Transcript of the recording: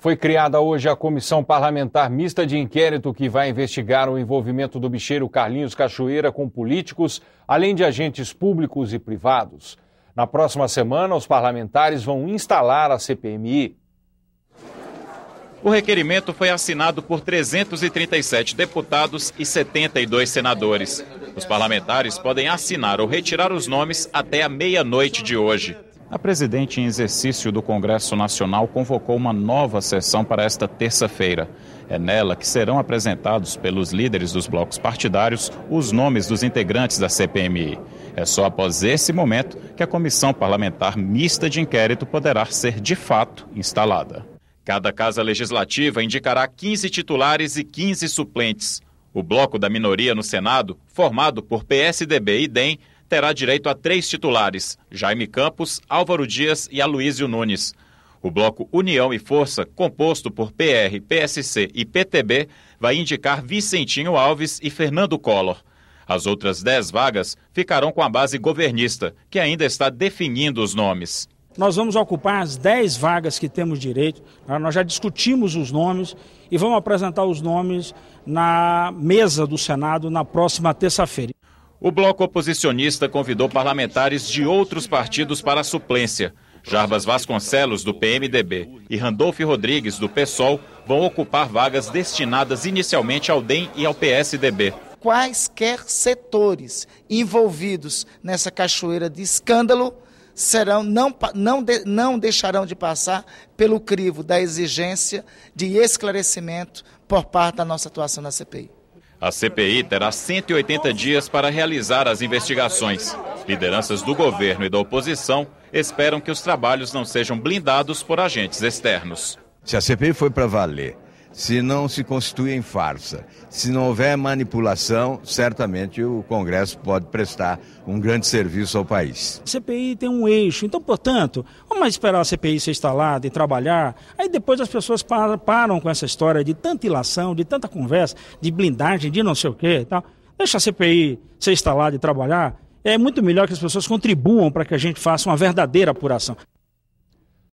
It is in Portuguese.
Foi criada hoje a Comissão Parlamentar Mista de Inquérito que vai investigar o envolvimento do bicheiro Carlinhos Cachoeira com políticos, além de agentes públicos e privados. Na próxima semana, os parlamentares vão instalar a CPMI. O requerimento foi assinado por 337 deputados e 72 senadores. Os parlamentares podem assinar ou retirar os nomes até a meia-noite de hoje. A presidente em exercício do Congresso Nacional convocou uma nova sessão para esta terça-feira. É nela que serão apresentados pelos líderes dos blocos partidários os nomes dos integrantes da CPMI. É só após esse momento que a comissão parlamentar mista de inquérito poderá ser de fato instalada. Cada casa legislativa indicará 15 titulares e 15 suplentes. O bloco da minoria no Senado, formado por PSDB e DEM, terá direito a três titulares: Jaime Campos, Álvaro Dias e Aloísio Nunes. O bloco União e Força, composto por PR, PSC e PTB, vai indicar Vicentinho Alves e Fernando Collor. As outras dez vagas ficarão com a base governista, que ainda está definindo os nomes. Nós vamos ocupar as dez vagas que temos direito. Tá? Nós já discutimos os nomes e vamos apresentar os nomes na mesa do Senado na próxima terça-feira. O bloco oposicionista convidou parlamentares de outros partidos para a suplência. Jarbas Vasconcelos, do PMDB, e Randolfo Rodrigues, do PSOL, vão ocupar vagas destinadas inicialmente ao DEM e ao PSDB. Quaisquer setores envolvidos nessa cachoeira de escândalo serão, não, não, não deixarão de passar pelo crivo da exigência de esclarecimento por parte da nossa atuação na CPI. A CPI terá 180 dias para realizar as investigações. Lideranças do governo e da oposição esperam que os trabalhos não sejam blindados por agentes externos. Se a CPI foi para valer se não se constitui em farsa. Se não houver manipulação, certamente o Congresso pode prestar um grande serviço ao país. A CPI tem um eixo, então, portanto, vamos esperar a CPI ser instalada e trabalhar. Aí depois as pessoas param, param com essa história de tanta ilação, de tanta conversa, de blindagem, de não sei o quê. Tal. Deixa a CPI ser instalada e trabalhar. É muito melhor que as pessoas contribuam para que a gente faça uma verdadeira apuração.